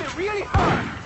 It really hard.